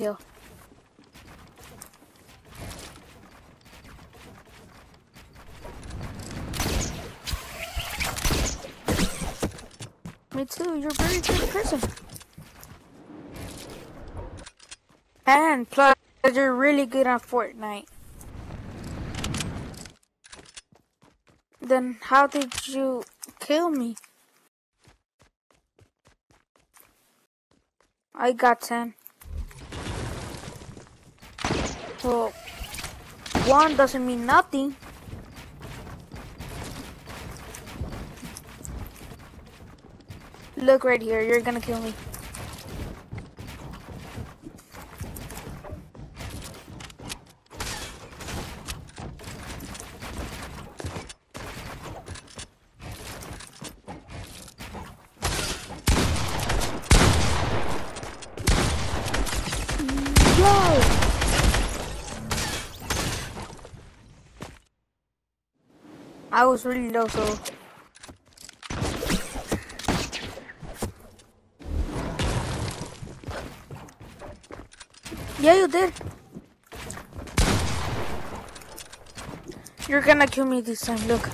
Me too, you're a very good person. And plus, you're really good on Fortnite. Then how did you kill me? I got 10. Well, one doesn't mean nothing. Look right here, you're gonna kill me. Yo! I was really low, so Yeah, you did. You're gonna kill me this time, look.